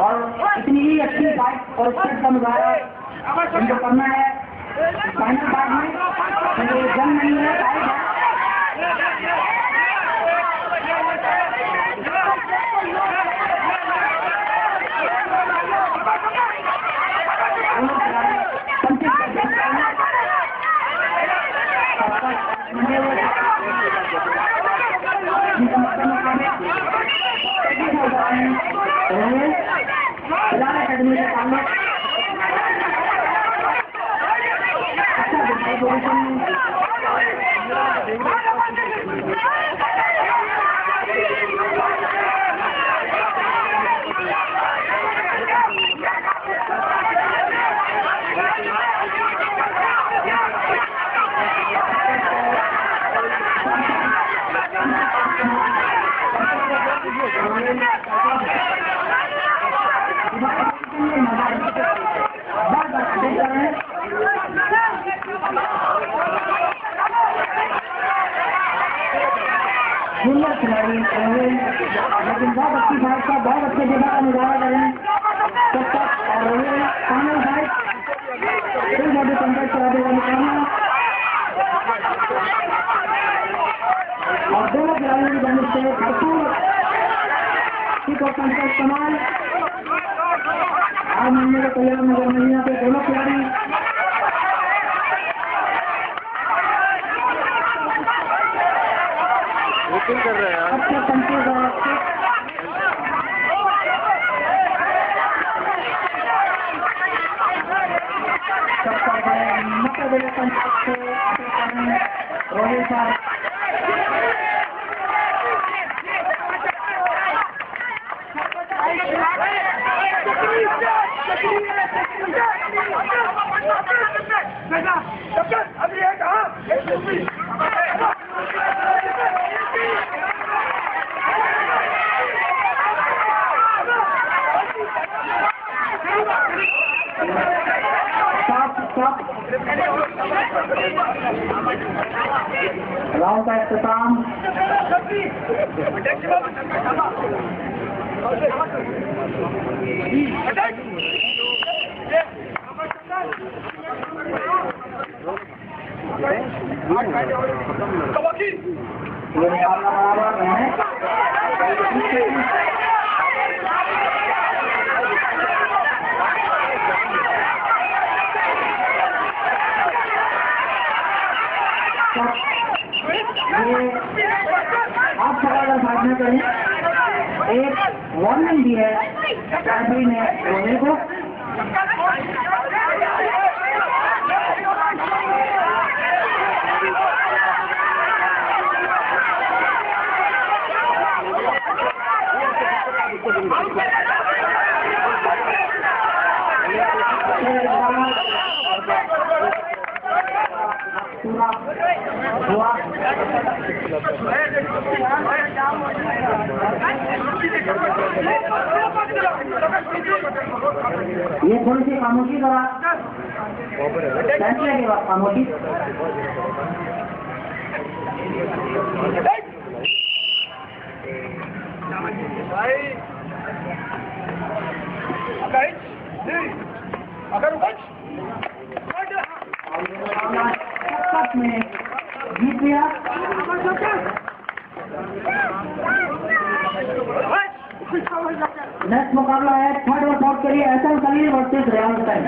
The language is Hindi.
और इतनी ही अच्छी बाइक और स्टेट का मुजाहरा इनको करना है। फाइनल बार में ये नहीं है टाइट है। ini sama. जूनियर खिलाड़ी लेकिन बहुत अच्छी फाइट का, बहुत अच्छे जगह का मुजाहरा करें तब तक और फाइनल देगा और दोनों खिलाड़ियों की जानी से भरपूर। आज मानने को तैयार नज़र नहीं आते। दोनों खिलाड़ी बुकिंग कर रहे हैं यार। अच्छे Round back to Tom. Attack! सब साधना करें। एक वार्निंग दी है रेफरी ने रोने को। पूरा हुआ ये थोड़ी सी खामोशी करा? फैसले के खामोशी? अगर सख्त में किया? नेक्स्ट मुकाबला है थर्ड और फोर्थ के लिए एहसन सलीम वर्सेज रियाज हुसैन